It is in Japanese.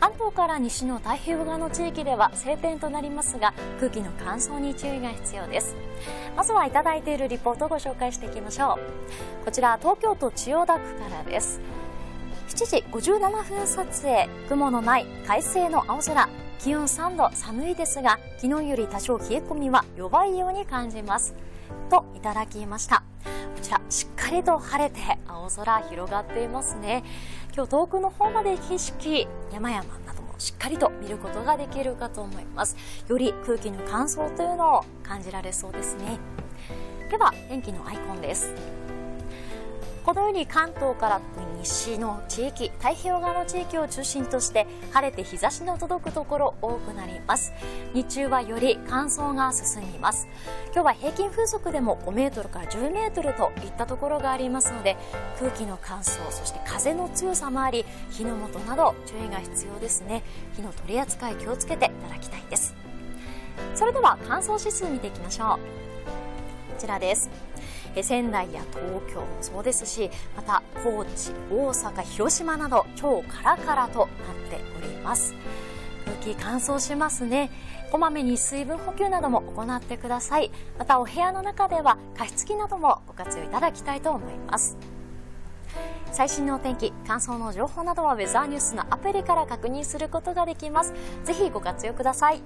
関東から西の太平洋側の地域では晴天となりますが空気の乾燥に注意が必要です。まずはいただいているリポートをご紹介していきましょう。こちら東京都千代田区からです。7時57分撮影雲のない快晴の青空気温3度寒いですが昨日より多少冷え込みは弱いように感じます。といただきました。ちらしっかりと晴れて青空広がっていますね。今日遠くの方まで景色山々などもしっかりと見ることができるかと思います。より空気の乾燥というのを感じられそうですね。では天気のアイコンです。このように関東から西の地域太平洋側の地域を中心として晴れて日差しの届くところ多くなります。日中はより乾燥が進みます。今日は平均風速でも5メートルから10メートルといったところがありますので空気の乾燥そして風の強さもあり火の元など注意が必要ですね。火の取り扱い気をつけていただきたいです。それでは乾燥指数見ていきましょう。ちらです。仙台や東京もそうですしまた高知、大阪、広島など今日カラカラとなっております。空気乾燥しますね。こまめに水分補給なども行ってください。またお部屋の中では加湿器などもご活用いただきたいと思います。最新のお天気乾燥の情報などはウェザーニュースのアプリから確認することができます。ぜひご活用ください。